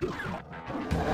Música